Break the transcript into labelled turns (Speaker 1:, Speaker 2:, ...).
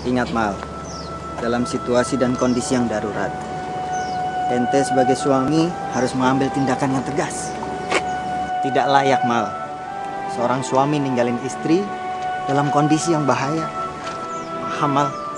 Speaker 1: Ingat Mal, dalam situasi dan kondisi yang darurat, ente sebagai suami harus mengambil tindakan yang tegas. Tidak layak Mal, seorang suami ninggalin istri dalam kondisi yang bahaya. Paham Mal?